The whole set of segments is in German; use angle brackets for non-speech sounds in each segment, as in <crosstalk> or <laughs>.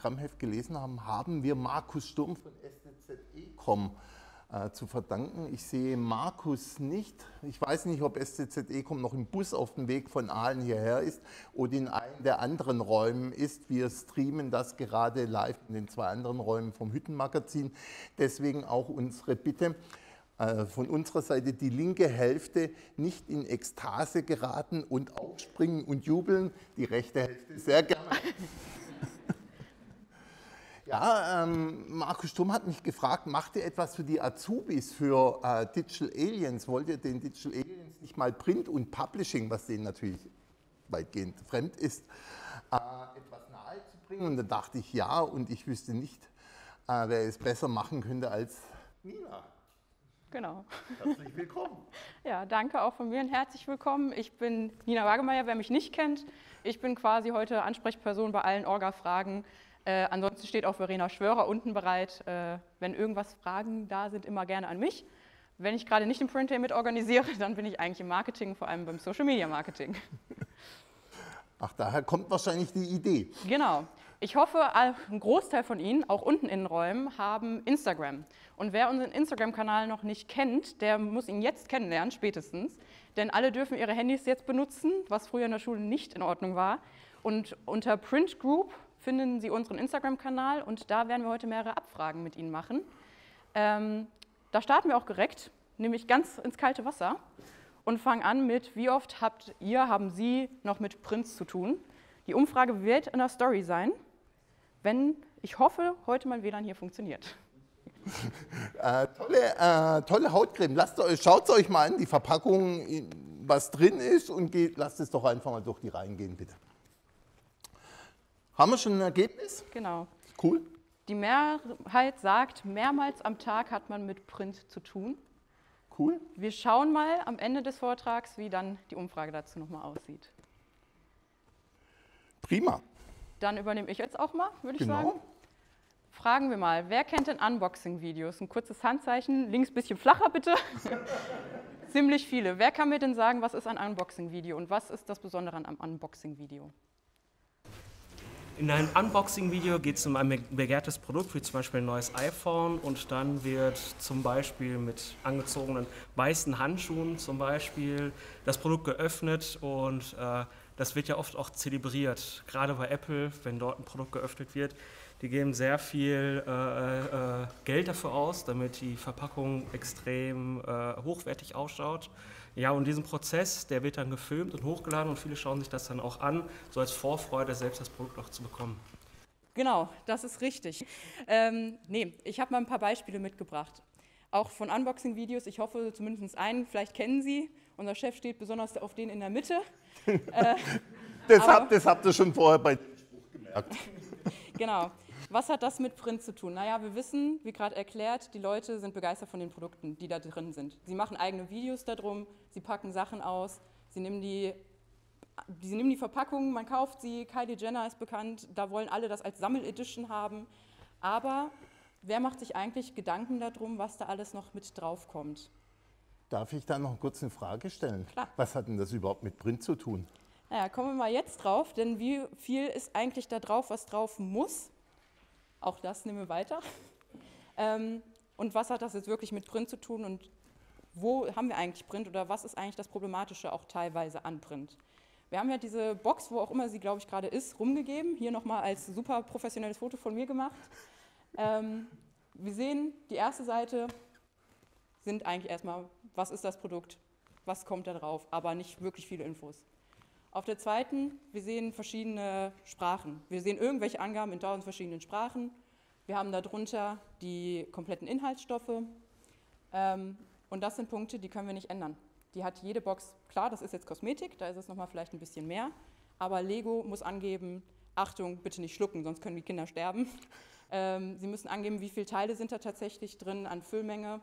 Programmheft gelesen haben, haben wir Markus Sturm von STZE.com äh, zu verdanken. Ich sehe Markus nicht. Ich weiß nicht, ob STZE.com noch im Bus auf dem Weg von Aalen hierher ist oder in einem der anderen Räumen ist. Wir streamen das gerade live in den zwei anderen Räumen vom Hüttenmagazin. Deswegen auch unsere Bitte äh, von unserer Seite die linke Hälfte nicht in Ekstase geraten und aufspringen und jubeln, die rechte Hälfte sehr gerne. <laughs> Ja, ähm, Markus Stumm hat mich gefragt, macht ihr etwas für die Azubis, für äh, Digital Aliens? Wollt ihr den Digital Aliens nicht mal Print und Publishing, was denen natürlich weitgehend fremd ist, äh, etwas nahe zu bringen? Und da dachte ich, ja, und ich wüsste nicht, äh, wer es besser machen könnte als Nina. Genau. Herzlich willkommen. <laughs> Ja, danke auch von mir und herzlich willkommen. Ich bin Nina Wagemeyer, wer mich nicht kennt. Ich bin quasi heute Ansprechperson bei allen Orga-Fragen. Äh, ansonsten steht auch Verena Schwörer unten bereit. Äh, wenn irgendwas Fragen da sind, immer gerne an mich. Wenn ich gerade nicht im Print Day mit organisiere, <laughs> dann bin ich eigentlich im Marketing, vor allem beim Social Media Marketing. <laughs> Ach, daher kommt wahrscheinlich die Idee. Genau. Ich hoffe, ein Großteil von Ihnen, auch unten in den Räumen, haben Instagram. Und wer unseren Instagram-Kanal noch nicht kennt, der muss ihn jetzt kennenlernen, spätestens. Denn alle dürfen ihre Handys jetzt benutzen, was früher in der Schule nicht in Ordnung war. Und unter Print Group finden Sie unseren Instagram-Kanal und da werden wir heute mehrere Abfragen mit Ihnen machen. Ähm, da starten wir auch direkt, nämlich ganz ins kalte Wasser und fangen an mit, wie oft habt ihr, haben Sie noch mit Prints zu tun? Die Umfrage wird in der Story sein wenn, ich hoffe, heute mein WLAN hier funktioniert. <laughs> äh, tolle, äh, tolle Hautcreme. Schaut es euch mal an, die Verpackung, was drin ist und geht, lasst es doch einfach mal durch die Reihen gehen, bitte. Haben wir schon ein Ergebnis? Genau. Cool. Die Mehrheit sagt, mehrmals am Tag hat man mit Print zu tun. Cool. Wir schauen mal am Ende des Vortrags, wie dann die Umfrage dazu nochmal aussieht. Prima. Dann übernehme ich jetzt auch mal, würde ich genau. sagen. Fragen wir mal, wer kennt denn Unboxing-Videos? Ein kurzes Handzeichen, links ein bisschen flacher bitte. <laughs> Ziemlich viele. Wer kann mir denn sagen, was ist ein Unboxing-Video und was ist das Besondere an einem Unboxing-Video? In einem Unboxing-Video geht es um ein begehrtes Produkt, wie zum Beispiel ein neues iPhone und dann wird zum Beispiel mit angezogenen weißen Handschuhen zum Beispiel das Produkt geöffnet und äh, das wird ja oft auch zelebriert, gerade bei Apple, wenn dort ein Produkt geöffnet wird. Die geben sehr viel äh, äh, Geld dafür aus, damit die Verpackung extrem äh, hochwertig ausschaut. Ja, und diesen Prozess, der wird dann gefilmt und hochgeladen und viele schauen sich das dann auch an, so als Vorfreude, selbst das Produkt auch zu bekommen. Genau, das ist richtig. Ähm, nee, ich habe mal ein paar Beispiele mitgebracht. Auch von Unboxing-Videos, ich hoffe zumindest einen, vielleicht kennen Sie. Unser Chef steht besonders auf den in der Mitte. <laughs> äh, das, habt, das habt ihr schon vorher bei gemerkt. genau. Was hat das mit Print zu tun? Naja, wir wissen, wie gerade erklärt, die Leute sind begeistert von den Produkten, die da drin sind. Sie machen eigene Videos darum, sie packen Sachen aus, sie nehmen die, sie nehmen die Verpackung, man kauft sie, Kylie Jenner ist bekannt, da wollen alle das als Sammeledition haben. Aber wer macht sich eigentlich Gedanken darum, was da alles noch mit drauf kommt? Darf ich da noch kurz eine Frage stellen? Klar. Was hat denn das überhaupt mit Print zu tun? Naja, kommen wir mal jetzt drauf, denn wie viel ist eigentlich da drauf, was drauf muss? Auch das nehmen wir weiter. Ähm, und was hat das jetzt wirklich mit Print zu tun und wo haben wir eigentlich Print oder was ist eigentlich das Problematische auch teilweise an Print? Wir haben ja diese Box, wo auch immer sie, glaube ich, gerade ist, rumgegeben. Hier nochmal als super professionelles Foto von mir gemacht. Ähm, wir sehen, die erste Seite sind eigentlich erstmal was ist das Produkt, was kommt da drauf, aber nicht wirklich viele Infos. Auf der zweiten, wir sehen verschiedene Sprachen. Wir sehen irgendwelche Angaben in tausend verschiedenen Sprachen. Wir haben darunter die kompletten Inhaltsstoffe. Ähm, und das sind Punkte, die können wir nicht ändern. Die hat jede Box, klar, das ist jetzt Kosmetik, da ist es nochmal vielleicht ein bisschen mehr. Aber Lego muss angeben, Achtung, bitte nicht schlucken, sonst können die Kinder sterben. <laughs> Ähm, sie müssen angeben, wie viele Teile sind da tatsächlich drin an Füllmenge.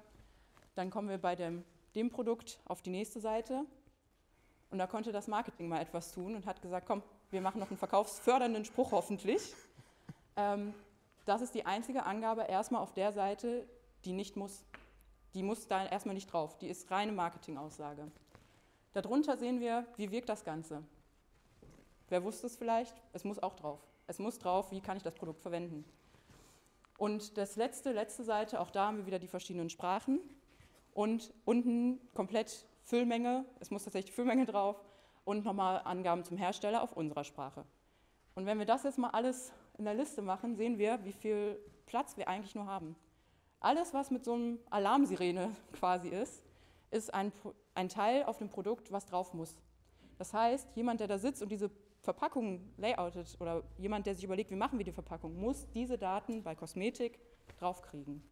Dann kommen wir bei dem dem Produkt auf die nächste Seite. Und da konnte das Marketing mal etwas tun und hat gesagt, komm, wir machen noch einen verkaufsfördernden Spruch hoffentlich. <laughs> Ähm, das ist die einzige Angabe erstmal auf der Seite, die nicht muss. Die muss da erstmal nicht drauf. Die ist reine Marketingaussage. Darunter sehen wir, wie wirkt das Ganze. Wer wusste es vielleicht? Es muss auch drauf. Es muss drauf, wie kann ich das Produkt verwenden. Und das letzte, letzte Seite, auch da haben wir wieder die verschiedenen Sprachen. Und unten komplett Füllmenge, es muss tatsächlich Füllmenge drauf und nochmal Angaben zum Hersteller auf unserer Sprache. Und wenn wir das jetzt mal alles in der Liste machen, sehen wir, wie viel Platz wir eigentlich nur haben. Alles, was mit so einem Alarmsirene <laughs> quasi ist, ist ein, ein Teil auf dem Produkt, was drauf muss. Das heißt, jemand, der da sitzt und diese Verpackung layoutet oder jemand, der sich überlegt, wie machen wir die Verpackung, muss diese Daten bei Kosmetik draufkriegen.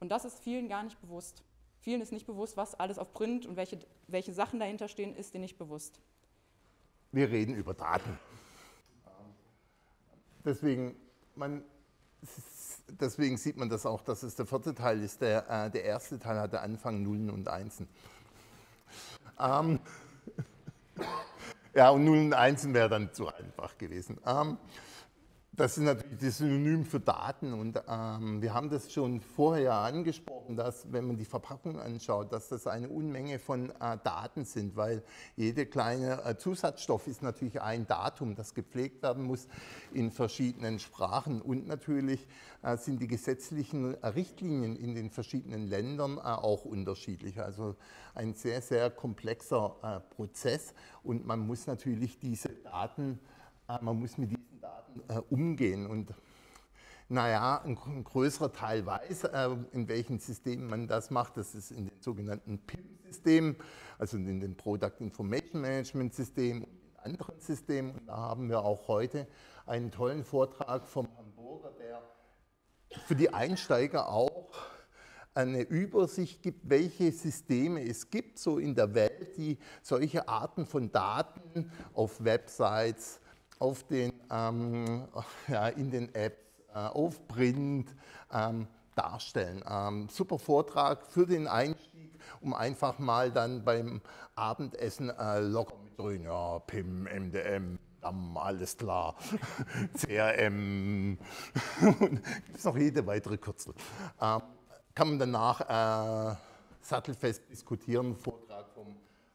Und das ist vielen gar nicht bewusst. Vielen ist nicht bewusst, was alles auf Print und welche, welche Sachen dahinter stehen, ist denen nicht bewusst. Wir reden über Daten. Deswegen, man, deswegen sieht man das auch, dass es der vierte Teil ist. Der, äh, der erste Teil hatte Anfang Nullen und Einsen. Ähm, <laughs> ja, und Nullen und Einsen wäre dann zu einfach gewesen. Ähm, das ist natürlich das Synonym für Daten und ähm, wir haben das schon vorher ja angesprochen, dass wenn man die Verpackung anschaut, dass das eine Unmenge von äh, Daten sind, weil jede kleine äh, Zusatzstoff ist natürlich ein Datum, das gepflegt werden muss in verschiedenen Sprachen und natürlich äh, sind die gesetzlichen Richtlinien in den verschiedenen Ländern äh, auch unterschiedlich. Also ein sehr, sehr komplexer äh, Prozess und man muss natürlich diese Daten, äh, man muss mit diesen äh, umgehen. Und naja, ein, ein größerer Teil weiß, äh, in welchen Systemen man das macht. Das ist in den sogenannten PIM-Systemen, also in den Product Information Management Systemen und in anderen Systemen. Und da haben wir auch heute einen tollen Vortrag vom Hamburger, der für die Einsteiger auch eine Übersicht gibt, welche Systeme es gibt, so in der Welt, die solche Arten von Daten auf Websites, auf den, ähm, <laughs> ja, in den Apps, äh, auf Print ähm, darstellen. Ähm, super Vortrag für den Einstieg, um einfach mal dann beim Abendessen äh, locker mit drin, ja, PIM, MDM, DAM, alles klar, <laughs> CRM, <laughs> gibt noch jede weitere Kürzel. Ähm, kann man danach äh, sattelfest diskutieren, Vortrag vom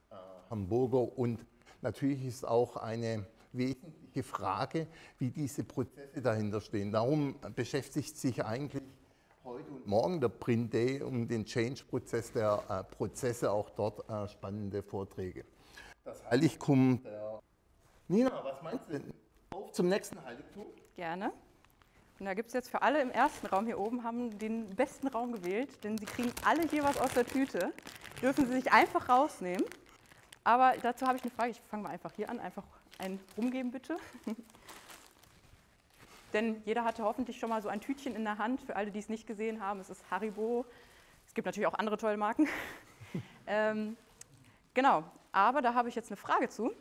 äh, Hamburger und natürlich ist auch eine wesentliche Frage, wie diese Prozesse dahinter stehen. Darum beschäftigt sich eigentlich heute und morgen der Print Day um den Change-Prozess der äh, Prozesse, auch dort äh, spannende Vorträge. Das Heiligtum der... Nina, was meinst du denn? Auf zum nächsten Heiligtum? Gerne. Und da gibt es jetzt für alle im ersten Raum hier oben, haben den besten Raum gewählt, denn sie kriegen alle hier was aus der Tüte, dürfen sie sich einfach rausnehmen. Aber dazu habe ich eine Frage, ich fange mal einfach hier an, einfach ein Rumgeben bitte. <laughs> Denn jeder hatte hoffentlich schon mal so ein Tütchen in der Hand. Für alle, die es nicht gesehen haben, es ist Haribo. Es gibt natürlich auch andere tolle Marken. <laughs> ähm, genau, aber da habe ich jetzt eine Frage zu.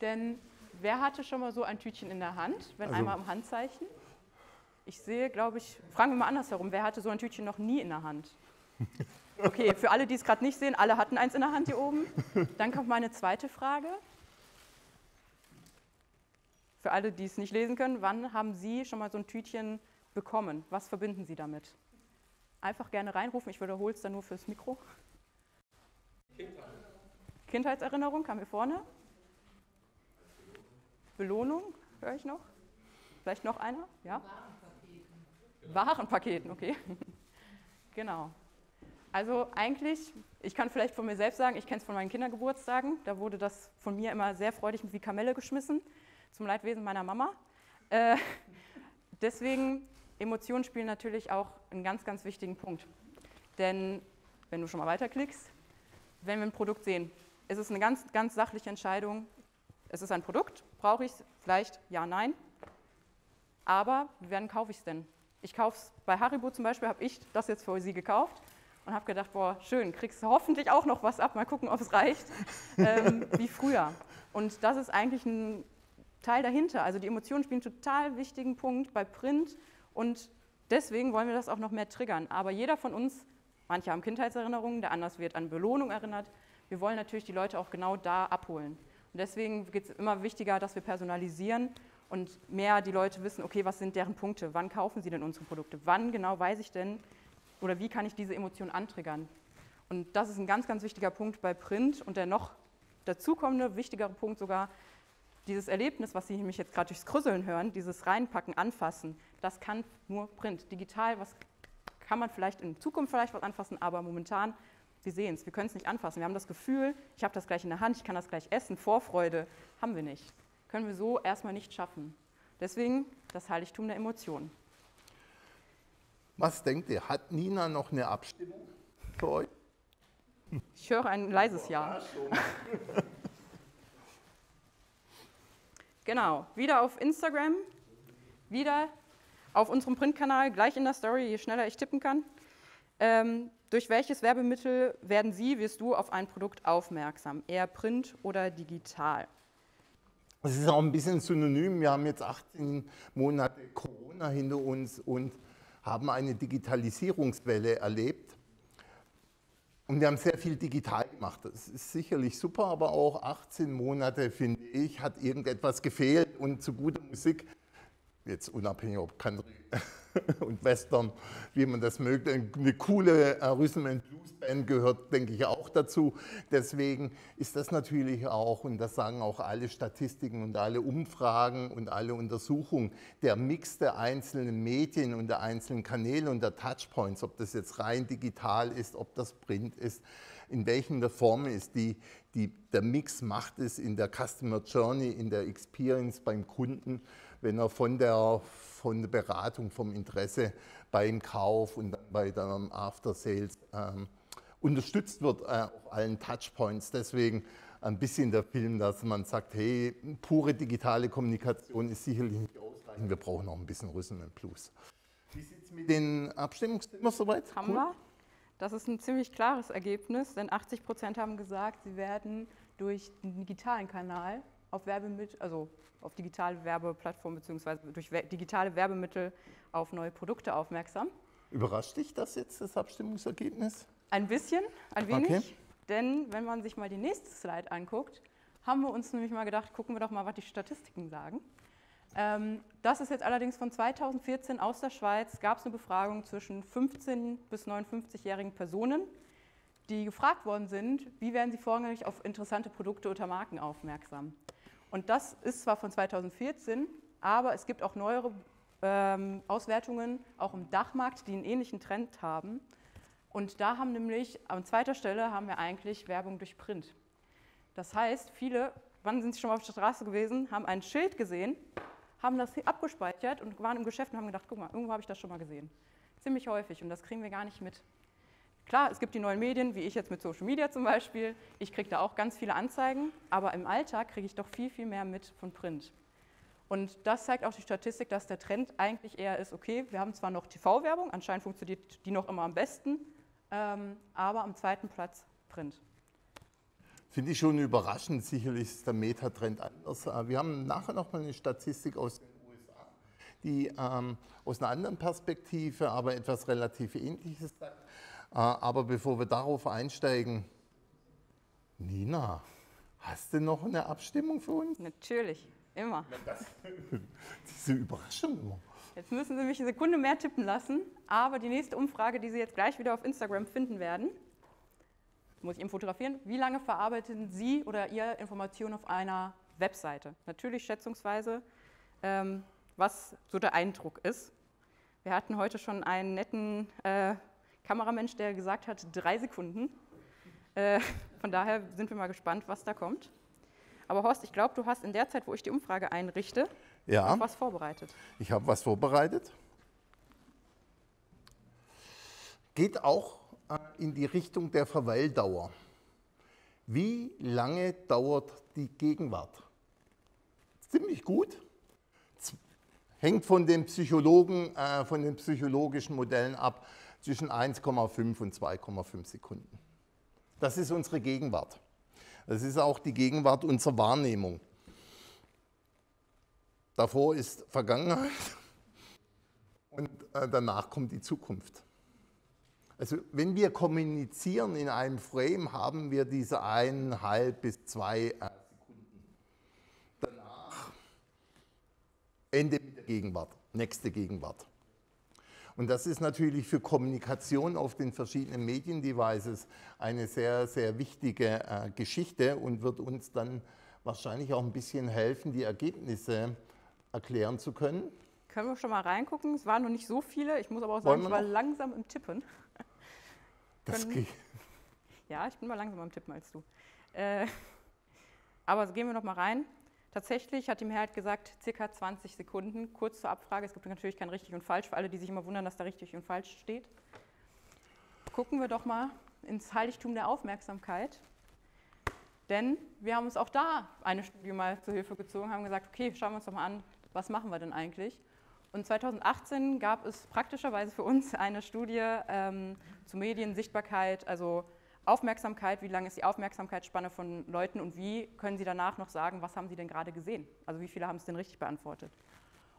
Denn wer hatte schon mal so ein Tütchen in der Hand, wenn also, einmal im Handzeichen? Ich sehe, glaube ich, fragen wir mal andersherum, wer hatte so ein Tütchen noch nie in der Hand? <laughs> Okay, für alle, die es gerade nicht sehen, alle hatten eins in der Hand hier oben. Dann kommt meine zweite Frage. Für alle, die es nicht lesen können, wann haben Sie schon mal so ein Tütchen bekommen? Was verbinden Sie damit? Einfach gerne reinrufen, ich wiederhole es dann nur fürs Mikro. Kindheit. Kindheitserinnerung, kam hier vorne. Belohnung, höre ich noch? Vielleicht noch einer? Ja? Warenpaketen. Warenpaketen, okay. <laughs> genau. Also eigentlich, ich kann vielleicht von mir selbst sagen, ich kenne es von meinen Kindergeburtstagen, da wurde das von mir immer sehr freudig wie Kamelle geschmissen zum Leidwesen meiner Mama. Äh, <laughs> deswegen, Emotionen spielen natürlich auch einen ganz, ganz wichtigen Punkt. Denn, wenn du schon mal weiterklickst, wenn wir ein Produkt sehen, ist es eine ganz, ganz sachliche Entscheidung. Es ist ein Produkt, brauche ich es? Vielleicht ja, nein. Aber wann kaufe ich es denn? Ich kaufe es bei Haribo zum Beispiel, habe ich das jetzt für Sie gekauft und habe gedacht, boah, schön, kriegst du hoffentlich auch noch was ab, mal gucken, ob es reicht, <laughs> ähm, wie früher. Und das ist eigentlich ein Teil dahinter. Also die Emotionen spielen einen total wichtigen Punkt bei Print und deswegen wollen wir das auch noch mehr triggern. Aber jeder von uns, manche haben Kindheitserinnerungen, der anders wird an Belohnung erinnert. Wir wollen natürlich die Leute auch genau da abholen. Und deswegen geht es immer wichtiger, dass wir personalisieren und mehr die Leute wissen, okay, was sind deren Punkte? Wann kaufen sie denn unsere Produkte? Wann genau weiß ich denn oder wie kann ich diese Emotion antriggern? Und das ist ein ganz, ganz wichtiger Punkt bei Print und der noch dazukommende, wichtigere Punkt sogar, dieses Erlebnis, was Sie nämlich jetzt gerade durchs Krüsseln hören, dieses Reinpacken, Anfassen, das kann nur Print. Digital, was kann man vielleicht in Zukunft vielleicht was anfassen, aber momentan, wir sehen es, wir können es nicht anfassen. Wir haben das Gefühl, ich habe das gleich in der Hand, ich kann das gleich essen, Vorfreude haben wir nicht. Können wir so erstmal nicht schaffen. Deswegen das Heiligtum der Emotionen. Was denkt ihr? Hat Nina noch eine Abstimmung für euch? Ich höre ein leises Ja. Genau, wieder auf Instagram, wieder auf unserem Printkanal, gleich in der Story, je schneller ich tippen kann. Ähm, durch welches Werbemittel werden Sie, wirst du auf ein Produkt aufmerksam? Eher Print oder digital? Das ist auch ein bisschen synonym. Wir haben jetzt 18 Monate Corona hinter uns und haben eine Digitalisierungswelle erlebt. Und wir haben sehr viel digital gemacht. Das ist sicherlich super, aber auch 18 Monate, finde ich, hat irgendetwas gefehlt. Und zu guter Musik jetzt unabhängig ob Country <laughs> und Western, wie man das mögt, eine coole äh, Rhythm and Blues Band gehört, denke ich, auch dazu. Deswegen ist das natürlich auch, und das sagen auch alle Statistiken und alle Umfragen und alle Untersuchungen, der Mix der einzelnen Medien und der einzelnen Kanäle und der Touchpoints, ob das jetzt rein digital ist, ob das Print ist, in welchen der Form ist, die, die, der Mix macht es in der Customer Journey, in der Experience beim Kunden wenn er von der, von der Beratung, vom Interesse beim Kauf und bei der After Sales ähm, unterstützt wird äh, auf allen Touchpoints. Deswegen ein bisschen der Film, dass man sagt, hey, pure digitale Kommunikation ist sicherlich nicht ausreichend, wir brauchen noch ein bisschen Rhythm and Blues. Wie sieht es mit den Abstimmungsstimmen soweit? Haben cool. wir. Das ist ein ziemlich klares Ergebnis, denn 80 Prozent haben gesagt, sie werden durch den digitalen Kanal auf Werbemittel, also auf digitale Werbeplattformen bzw. durch digitale Werbemittel auf neue Produkte aufmerksam. Überrascht dich das jetzt, das Abstimmungsergebnis? Ein bisschen, ein wenig. Okay. Denn wenn man sich mal die nächste Slide anguckt, haben wir uns nämlich mal gedacht, gucken wir doch mal, was die Statistiken sagen. Ähm, das ist jetzt allerdings von 2014 aus der Schweiz, gab es eine Befragung zwischen 15 bis 59-jährigen Personen, die gefragt worden sind, wie werden sie vorrangig auf interessante Produkte oder Marken aufmerksam. Und das ist zwar von 2014, aber es gibt auch neuere ähm, Auswertungen, auch im Dachmarkt, die einen ähnlichen Trend haben. Und da haben nämlich, an zweiter Stelle haben wir eigentlich Werbung durch Print. Das heißt, viele, wann sind sie schon mal auf der Straße gewesen, haben ein Schild gesehen, haben das abgespeichert und waren im Geschäft und haben gedacht, guck mal, irgendwo habe ich das schon mal gesehen. Ziemlich häufig und das kriegen wir gar nicht mit. Klar, es gibt die neuen Medien, wie ich jetzt mit Social Media zum Beispiel. Ich kriege da auch ganz viele Anzeigen, aber im Alltag kriege ich doch viel, viel mehr mit von Print. Und das zeigt auch die Statistik, dass der Trend eigentlich eher ist, okay, wir haben zwar noch TV-Werbung, anscheinend funktioniert die noch immer am besten, ähm, aber am zweiten Platz Print. Finde ich schon überraschend, sicherlich ist der Metatrend anders. Äh, wir haben nachher noch mal eine Statistik aus den USA, die ähm, aus einer anderen Perspektive, aber etwas relativ Ähnliches sagt. Äh, aber bevor wir darauf einsteigen, Nina, hast du noch eine Abstimmung für uns? Natürlich, immer. Das, diese Überraschung immer. Jetzt müssen Sie mich eine Sekunde mehr tippen lassen, aber die nächste Umfrage, die Sie jetzt gleich wieder auf Instagram finden werden, muss ich eben fotografieren. Wie lange verarbeiten Sie oder ihr Informationen auf einer Webseite? Natürlich schätzungsweise, ähm, was so der Eindruck ist. Wir hatten heute schon einen netten äh, Kameramensch, der gesagt hat, drei Sekunden. Äh, von daher sind wir mal gespannt, was da kommt. Aber Horst, ich glaube, du hast in der Zeit, wo ich die Umfrage einrichte, ja, was vorbereitet. Ich habe was vorbereitet. Geht auch äh, in die Richtung der Verweildauer. Wie lange dauert die Gegenwart? Ziemlich gut. Hängt von den Psychologen, äh, von den psychologischen Modellen ab zwischen 1,5 und 2,5 Sekunden. Das ist unsere Gegenwart. Das ist auch die Gegenwart unserer Wahrnehmung. Davor ist Vergangenheit <laughs> und äh, danach kommt die Zukunft. Also wenn wir kommunizieren in einem Frame, haben wir diese eineinhalb bis zwei äh, Sekunden. Danach Ende mit der Gegenwart, nächste Gegenwart. Und das ist natürlich für Kommunikation auf den verschiedenen Mediendevices eine sehr, sehr wichtige äh, Geschichte und wird uns dann wahrscheinlich auch ein bisschen helfen, die Ergebnisse erklären zu können. Können wir schon mal reingucken? Es waren noch nicht so viele. Ich muss aber auch sagen, ich war noch? langsam im Tippen. <laughs> Das geht. Ja, ich bin mal langsamer im Tippen als du. Äh, <laughs> aber gehen wir noch mal rein. Tatsächlich hat die Mehrheit gesagt, circa 20 Sekunden, kurz zur Abfrage. Es gibt natürlich kein richtig und falsch, für alle, die sich immer wundern, dass da richtig und falsch steht. Gucken wir doch mal ins Heiligtum der Aufmerksamkeit. Denn wir haben uns auch da eine Studie mal zur Hilfe gezogen, haben gesagt, okay, schauen wir uns doch mal an, was machen wir denn eigentlich? Und 2018 gab es praktischerweise für uns eine Studie ähm, zu Mediensichtbarkeit, also Aufmerksamkeit, wie lang ist die Aufmerksamkeitsspanne von Leuten und wie können sie danach noch sagen, was haben sie denn gerade gesehen? Also wie viele haben es denn richtig beantwortet?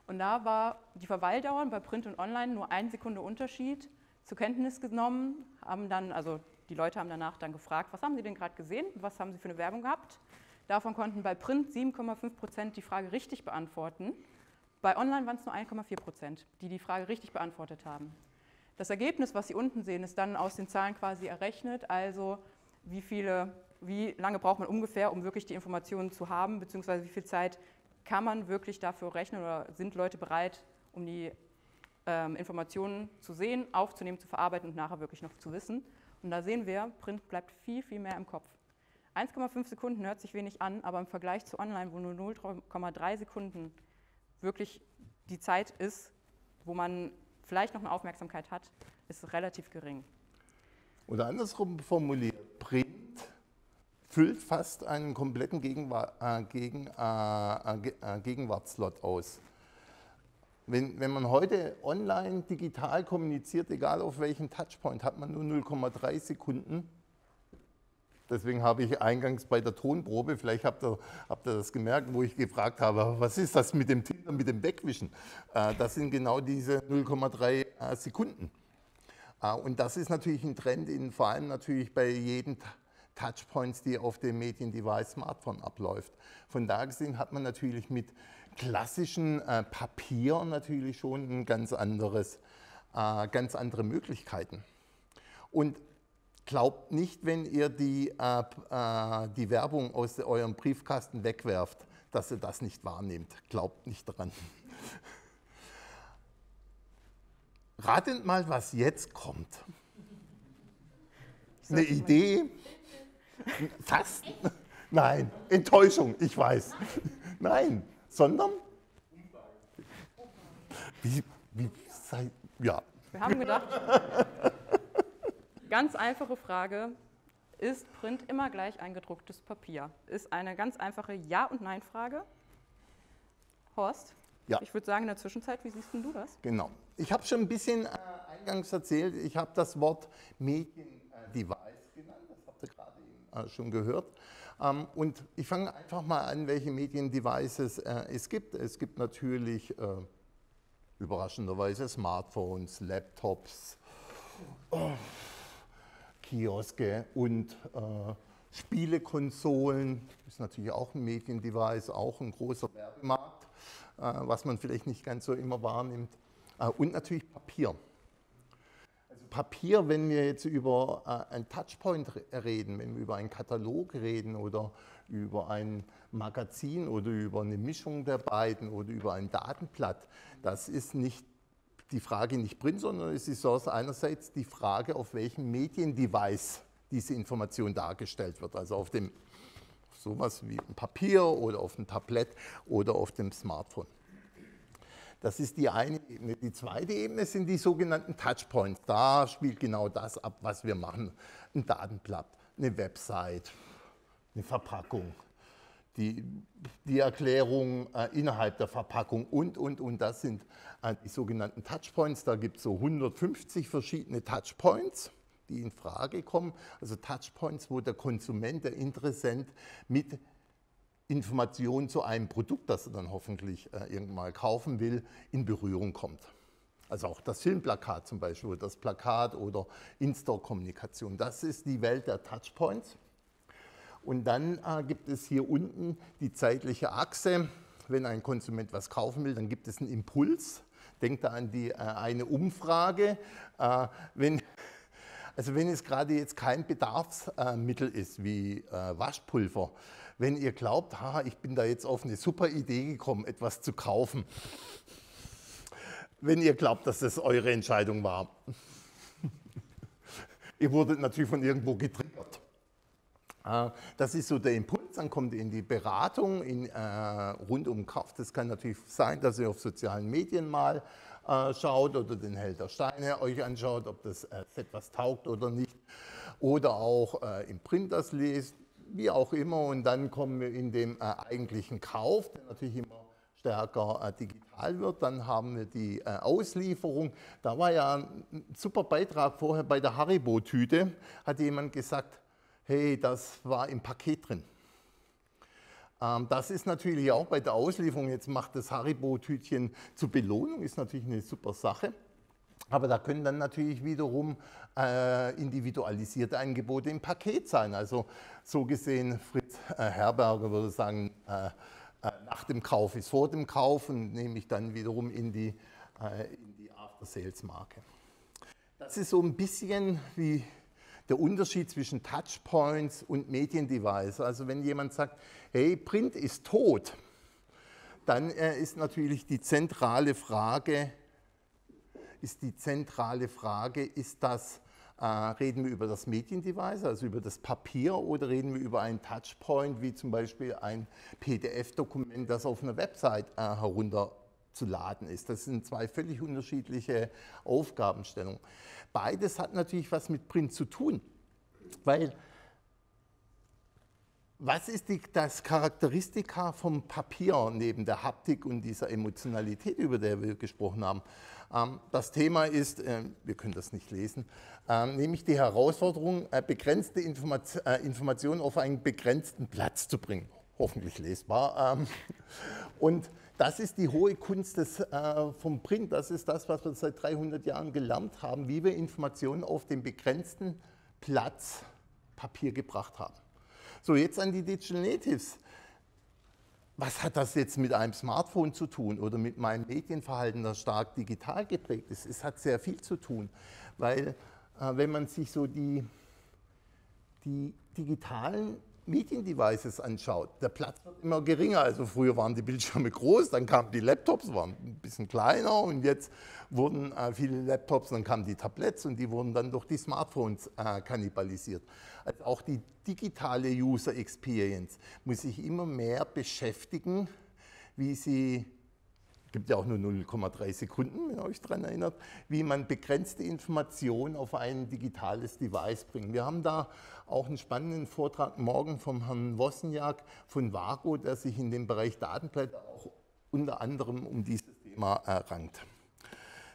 Und da war die Verweildauer bei Print und Online nur eine Sekunde Unterschied zur Kenntnis genommen, haben dann, also die Leute haben danach dann gefragt, was haben sie denn gerade gesehen, was haben sie für eine Werbung gehabt. Davon konnten bei Print 7,5 Prozent die Frage richtig beantworten. Bei Online waren es nur 1,4 Prozent, die die Frage richtig beantwortet haben. Das Ergebnis, was Sie unten sehen, ist dann aus den Zahlen quasi errechnet, also wie, viele, wie lange braucht man ungefähr, um wirklich die Informationen zu haben, beziehungsweise wie viel Zeit kann man wirklich dafür rechnen oder sind Leute bereit, um die ähm, Informationen zu sehen, aufzunehmen, zu verarbeiten und nachher wirklich noch zu wissen. Und da sehen wir, Print bleibt viel, viel mehr im Kopf. 1,5 Sekunden hört sich wenig an, aber im Vergleich zu Online, wo nur 0,3 Sekunden wirklich die Zeit ist, wo man vielleicht noch eine Aufmerksamkeit hat, ist relativ gering. Oder andersrum formuliert, Print füllt fast einen kompletten Gegenwa äh, Gegen, äh, äh, äh, Gegenwartslot aus. Wenn, wenn man heute online digital kommuniziert, egal auf welchem Touchpoint, hat man nur 0,3 Sekunden. Deswegen habe ich eingangs bei der Tonprobe, vielleicht habt ihr, habt ihr das gemerkt, wo ich gefragt habe, was ist das mit dem Tinder, mit dem Wegwischen? Äh, das sind genau diese 0,3 äh, Sekunden. Äh, Und das ist natürlich ein Trend, in, vor allem natürlich bei jeden T- Touchpoints, die auf dem Mediendevice Smartphone abläuft. Von da gesehen hat man natürlich mit klassischen äh, Papier natürlich schon ein ganz anderes, äh, ganz andere Möglichkeiten. Und glaubt nicht, wenn ihr die, äh, äh, die Werbung aus eurem Briefkasten wegwerft, dass ihr das nicht wahrnehmt. Glaubt nicht dran. <laughs> Ratet mal, was jetzt kommt. Eine Idee? Fast? Nein, Enttäuschung, ich weiß. Nein, sondern? Wie, wie, sei, ja, Wir haben gedacht, <laughs> ganz einfache Frage, ist Print immer gleich ein gedrucktes Papier? Ist eine ganz einfache Ja- und Nein-Frage. Horst, Ja. ich würde sagen, in der Zwischenzeit, wie siehst du das? Genau. Ich habe schon ein bisschen äh, eingangs erzählt, ich habe das Wort Medien-Device genannt, das habt ihr gerade eben äh, schon gehört. Ähm, und ich fange einfach mal an, welche Medien-Devices äh, es gibt. Es gibt natürlich äh, überraschenderweise Smartphones, Laptops, oh, Kioske und äh, Spielekonsolen. Ist natürlich auch ein Mediendevice, auch ein großer Werbemarkt, äh, was man vielleicht nicht ganz so immer wahrnimmt. Äh, und natürlich Papier. Also Papier, wenn wir jetzt über äh, ein Touchpoint re- reden, wenn wir über einen Katalog reden oder über ein Magazin oder über eine Mischung der beiden oder über ein Datenblatt, das ist nicht die Frage nicht Print, sondern es ist so einerseits die Frage, auf welchem Mediendevice diese Information dargestellt wird. Also auf dem sowas wie ein Papier oder auf dem Tablett oder auf dem Smartphone. Das ist die eine Ebene. Die zweite Ebene sind die sogenannten Touchpoints. Da spielt genau das ab, was wir machen. Ein Datenblatt, eine Website, eine Verpackung, die, die Erklärung äh, innerhalb der Verpackung und, und, und. Das sind äh, die sogenannten Touchpoints. Da gibt es so 150 verschiedene Touchpoints, die in Frage kommen. Also Touchpoints, wo der Konsument, der Interessent mit Informationen zu einem Produkt, das er dann hoffentlich äh, irgendwann mal kaufen will, in Berührung kommt. Also auch das Filmplakat zum Beispiel, das Plakat oder In-Store-Kommunikation. Das ist die Welt der Touchpoints. Und dann äh, gibt es hier unten die zeitliche Achse. Wenn ein Konsument was kaufen will, dann gibt es einen Impuls. Denkt da an die äh, eine Umfrage. Äh, wenn, also wenn es gerade jetzt kein Bedarfsmittel ist wie äh, Waschpulver, wenn ihr glaubt, haha, ich bin da jetzt auf eine super Idee gekommen, etwas zu kaufen. Wenn ihr glaubt, dass das eure Entscheidung war. <laughs> ihr wurdet natürlich von irgendwo getriggert. Äh, das ist so der Impuls, dann kommt in die Beratung in, äh, rund um Kauf. Das kann natürlich sein, dass ihr auf sozialen Medien mal äh, schaut oder den Held der Steine euch anschaut, ob das äh, etwas taugt oder nicht. Oder auch äh, im Print das lest, wie auch immer. Und dann kommen wir in den äh, eigentlichen Kauf, der natürlich immer stärker digital wird. Dann haben wir die Auslieferung. Da war ja ein super Beitrag vorher bei der Haribo-Tüte, hat jemand gesagt, hey, das war im Paket drin. Ähm, das ist natürlich auch bei der Auslieferung, jetzt macht das Haribo-Tütchen zur Belohnung, ist natürlich eine super Sache. Aber da können dann natürlich wiederum äh, individualisierte Angebote im Paket sein. Also so gesehen, Fritz äh, Herberger würde sagen, äh, äh nach dem Kauf ist vor dem Kauf und nehme ich dann wiederum in die, äh, in die After-Sales-Marke. Das ist so ein bisschen wie der Unterschied zwischen Touchpoints und Mediendevice. Also wenn jemand sagt, hey, Print ist tot, dann äh, ist natürlich die zentrale Frage, ist die zentrale Frage, ist das, äh, reden wir über das Mediendevice, also über das Papier, oder reden wir über einen Touchpoint, wie zum Beispiel ein PDF-Dokument, das auf einer Website äh, herunterzuladen ist. Das sind zwei völlig unterschiedliche Aufgabenstellungen. Beides hat natürlich was mit Print zu tun, weil was ist die, das Charakteristika vom Papier neben der Haptik und dieser Emotionalität, über der wir gesprochen haben? Ähm, das Thema ist, äh, wir können das nicht lesen, ähm, nämlich die Herausforderung, äh, begrenzte äh, Informationen auf einen begrenzten Platz zu bringen. Hoffentlich lesbar. Ähm, und das ist die hohe Kunst des, äh, vom Print. Das ist das, was wir seit 300 Jahren gelernt haben, wie wir Informationen auf den begrenzten Platz Papier gebracht haben. So, jetzt an die Digital Natives. Was hat das jetzt mit einem Smartphone zu tun oder mit meinem Medienverhalten, das stark digital geprägt ist? Es hat sehr viel zu tun, weil äh, wenn man sich so die, die digitalen Mediendevices anschaut, der Platz wird immer geringer. Also früher waren die Bildschirme groß, dann kamen die Laptops, waren ein bisschen kleiner und jetzt wurden äh, viele Laptops, dann kamen die Tablets und die wurden dann durch die Smartphones äh, kannibalisiert. Also auch die digitale User Experience muss sich immer mehr beschäftigen, wie sie gibt ja auch nur 0,3 Sekunden, wenn ihr euch daran erinnert, wie man begrenzte Informationen auf ein digitales Device bringt. Wir haben da auch einen spannenden Vortrag morgen vom Herrn Wosniak von Vago, der sich in dem Bereich Datenblätter auch unter anderem um dieses Thema errangt.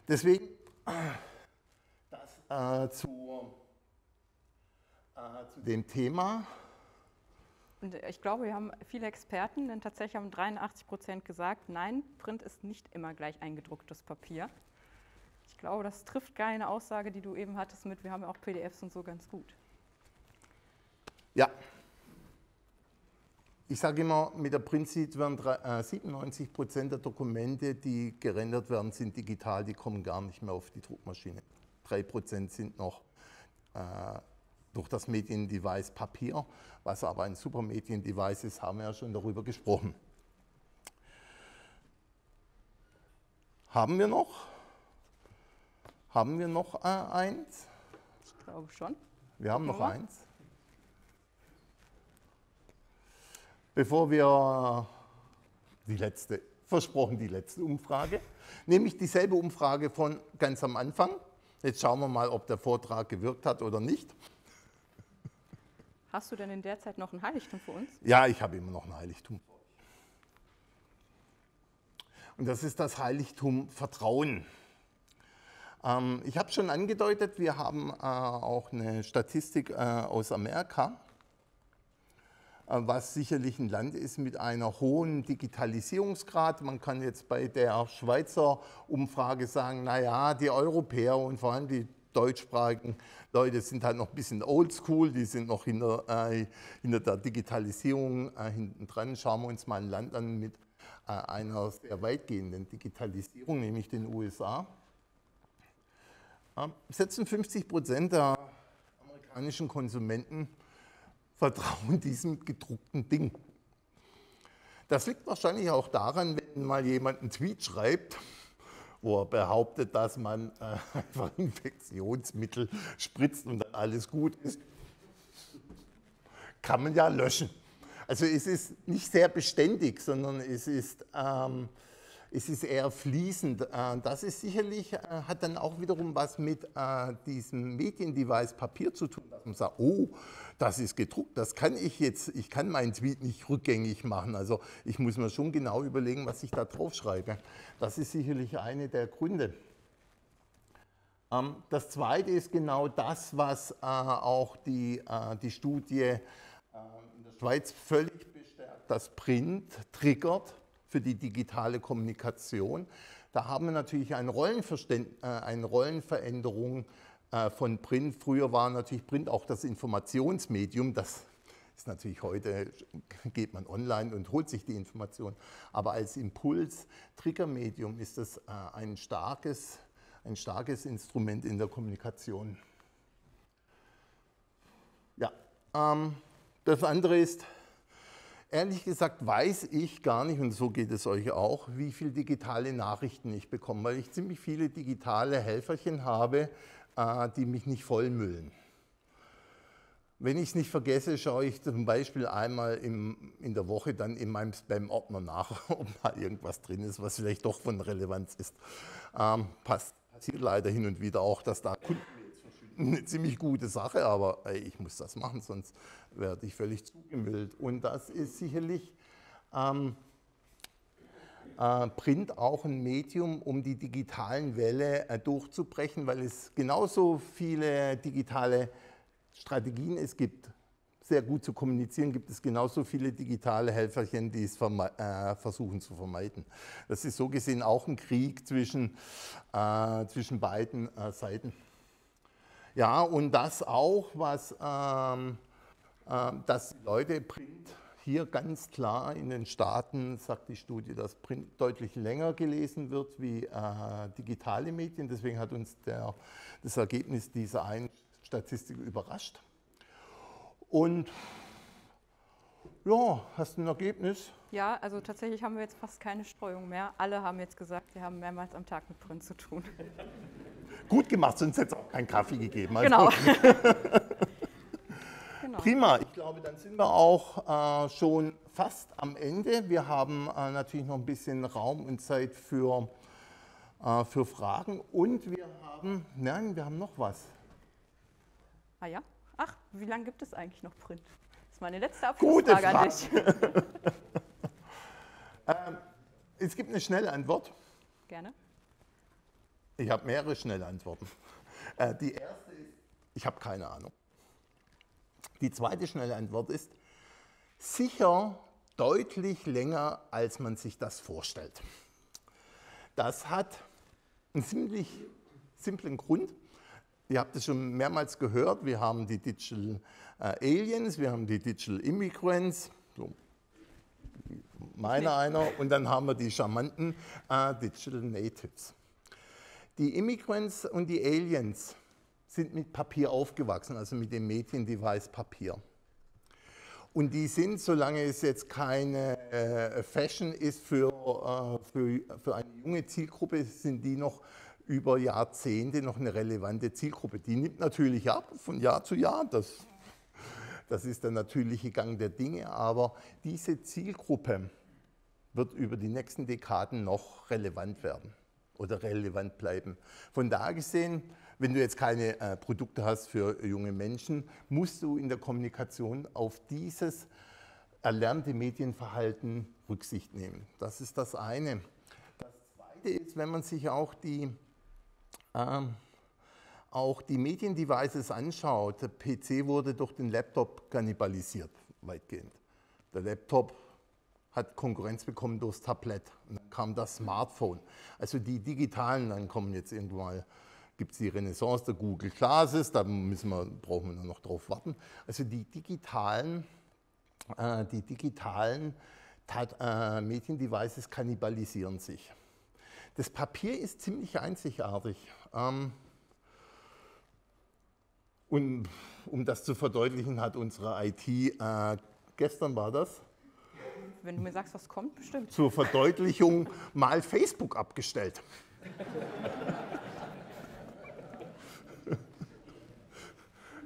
Deswegen das äh, zu, äh, zu dem Thema. Und ich glaube, wir haben viele Experten, denn tatsächlich haben 83 Prozent gesagt, nein, Print ist nicht immer gleich eingedrucktes Papier. Ich glaube, das trifft keine Aussage, die du eben hattest mit, wir haben ja auch PDFs und so ganz gut. Ja. Ich sage immer, mit der Print-Seed werden 97 äh, Prozent der Dokumente, die gerendert werden, sind digital, die kommen gar nicht mehr auf die Druckmaschine. 3 Prozent sind noch äh, durch das Mediendevice Papier, was aber ein super Mediendevice ist, haben wir ja schon darüber gesprochen. Haben wir noch? Haben wir noch äh, eins? Ich glaube schon. Wir haben noch eins. Bevor wir die letzte, versprochen die letzte Umfrage, nämlich dieselbe Umfrage von ganz am Anfang. Jetzt schauen wir mal, ob der Vortrag gewirkt hat oder nicht. Hast du denn in der Zeit noch ein Heiligtum für uns? Ja, ich habe immer noch ein Heiligtum. Und das ist das Heiligtum Vertrauen. Ähm, ich habe schon angedeutet, wir haben äh, auch eine Statistik äh, aus Amerika, äh, was sicherlich ein Land ist mit einer hohen Digitalisierungsgrad. Man kann jetzt bei der Schweizer Umfrage sagen, naja, die Europäer und vor allem die deutschsprachigen Leute sind halt noch ein bisschen oldschool, die sind noch hinter, äh, hinter der Digitalisierung äh, hinten dran. Schauen wir uns mal ein Land an mit äh, einer sehr weitgehenden Digitalisierung, nämlich den USA. Äh, 56 Prozent der amerikanischen Konsumenten vertrauen <laughs> diesem gedruckten Ding. Das liegt wahrscheinlich auch daran, wenn mal jemand einen Tweet schreibt, wo er behauptet, dass man äh, <laughs> einfach Infektionsmittel spritzt und alles gut ist, kann man ja löschen. Also es ist nicht sehr beständig, sondern es ist, ähm, es ist eher fließend. Äh, das ist sicherlich, äh, hat dann auch wiederum was mit äh, diesem Mediendevice Papier zu tun, dass man sagt, oh, das ist gedruckt, das kann ich jetzt, ich kann meinen Tweet nicht rückgängig machen. Also ich muss mir schon genau überlegen, was ich da drauf schreibe. Das ist sicherlich eine der Gründe. Ähm, das zweite ist genau das, was auch die, die Studie in der Schweiz völlig bestärkt, das Print triggert für die digitale Kommunikation. Da haben wir natürlich eine, eine Rollenveränderung äh, von Print. Früher war natürlich Print auch das Informationsmedium. Das ist natürlich heute, geht man online und holt sich die Information. Aber als Impuls, Triggermedium ist das äh, ein starkes, ein starkes Instrument in der Kommunikation. Ja, ähm, das andere ist, ehrlich gesagt weiß ich gar nicht, und so geht es euch auch, wie viele digitale Nachrichten ich bekomme, weil ich ziemlich viele digitale Helferchen habe, äh, die mich nicht vollmüllen. Wenn ich es nicht vergesse, schaue ich zum Beispiel einmal im, in der Woche dann in meinem Spam-Ordner nach, <laughs> ob da irgendwas drin ist, was vielleicht doch von Relevanz ist. Ähm, passt, passiert leider hin und wieder auch, dass da Kunden eine ziemlich gute Sache, aber ey, ich muss das machen, sonst werde ich völlig zugemüllt. Und das ist sicherlich ähm, äh, Print auch ein Medium, um die digitalen Welle äh, durchzubrechen, weil es genauso viele digitale Strategien es gibt, sehr gut zu kommunizieren, gibt es genauso viele digitale Helferchen, die es äh, versuchen zu vermeiden. Das ist so gesehen auch ein Krieg zwischen, äh, zwischen beiden äh, Seiten. Ja, und das auch, was ähm, äh, dass Leute Print hier ganz klar in den Staaten sagt die Studie, dass Print deutlich länger gelesen wird wie äh, digitale Medien. Deswegen hat uns der, das Ergebnis dieser einen Statistik überrascht. Und ja, hast du ein Ergebnis? Ja, also tatsächlich haben wir jetzt fast keine Streuung mehr. Alle haben jetzt gesagt, sie haben mehrmals am Tag mit Print zu tun. Gut gemacht, sonst hätte es auch keinen Kaffee gegeben. Also genau. <laughs> Genau. Prima, ich glaube, dann sind wir auch äh, schon fast am Ende. Wir haben äh, natürlich noch ein bisschen Raum und Zeit für, äh, für Fragen und wir haben, nein, wir haben noch was. Ah ja? Ach, wie lange gibt es eigentlich noch Print? Das ist meine letzte Abschlussfrage an dich. <laughs> <laughs> ähm, es gibt eine schnelle Antwort. Gerne. Ich habe mehrere schnelle Antworten. <laughs> Äh, die erste ist, ich habe keine Ahnung. Die zweite schnelle Antwort ist sicher deutlich länger, als man sich das vorstellt. Das hat einen ziemlich simplen Grund. Ihr habt es schon mehrmals gehört, wir haben die Digital äh, Aliens, wir haben die Digital Immigrants, so meiner einer, und dann haben wir die charmanten äh, Digital Natives. Die Immigrants und die Aliens sind mit Papier aufgewachsen, also mit dem Mediendevice Papier. Und die sind, solange es jetzt keine äh, Fashion ist für, äh, für, für eine junge Zielgruppe, sind die noch über Jahrzehnte noch eine relevante Zielgruppe. Die nimmt natürlich ab von Jahr zu Jahr, das, das ist der natürliche Gang der Dinge, aber diese Zielgruppe wird über die nächsten Dekaden noch relevant werden oder relevant bleiben. Von da gesehen, wenn du jetzt keine äh, Produkte hast für junge Menschen, musst du in der Kommunikation auf dieses erlernte Medienverhalten Rücksicht nehmen. Das ist das eine. Das zweite ist, wenn man sich auch die, äh, auch die Mediendevices anschaut, der PC wurde durch den Laptop kannibalisiert, weitgehend. Der Laptop hat Konkurrenz bekommen durchs Tablet. Und dann kam das Smartphone. Also die digitalen, dann kommen jetzt irgendwann gibt es die Renaissance der Google Classes, da müssen wir, brauchen wir nur noch drauf warten. Also die digitalen, äh, die digitalen äh, Mediendevices kannibalisieren sich. Das Papier ist ziemlich einzigartig. Ähm, und um das zu verdeutlichen, hat unsere IT, äh, gestern war das, Wenn du mir sagst, was kommt, bestimmt. Zur Verdeutlichung mal Facebook abgestellt.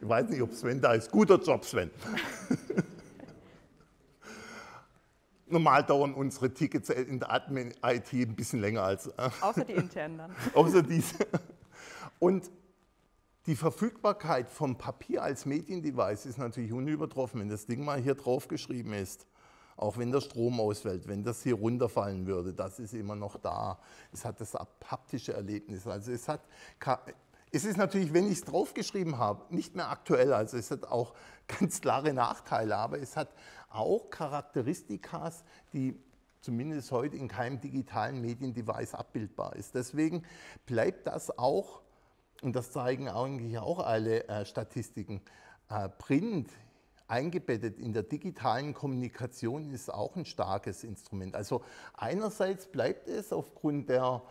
Ich weiß nicht, ob Sven da ist. Guter Job, Sven. Normal dauern unsere Tickets in der Admin-IT ein bisschen länger als. Äh, Außer die internen dann. außer diese. Und die Verfügbarkeit vom Papier als Mediendevice ist natürlich unübertroffen, wenn das Ding mal hier drauf geschrieben ist. Auch wenn der Strom ausfällt, wenn das hier runterfallen würde, das ist immer noch da. Es hat das haptische Erlebnis. Also es hat, es ist natürlich, wenn ich es draufgeschrieben habe, nicht mehr aktuell. Also es hat auch <laughs> ganz klare Nachteile, aber es hat auch Charakteristikas, die zumindest heute in keinem digitalen Mediendevice abbildbar ist. Deswegen bleibt das auch, und das zeigen eigentlich auch alle äh, Statistiken, äh, Print eingebettet in der digitalen Kommunikation ist auch ein starkes Instrument. Also einerseits bleibt es aufgrund der,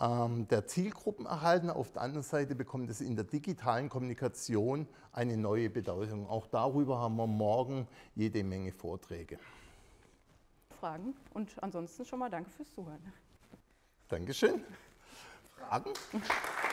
ähm, der Zielgruppen erhalten, auf der anderen Seite bekommt es in der digitalen Kommunikation eine neue Bedeutung. Auch darüber haben wir morgen jede Menge Vorträge. Fragen und ansonsten schon mal danke fürs Zuhören. Dankeschön. Fragen? <laughs>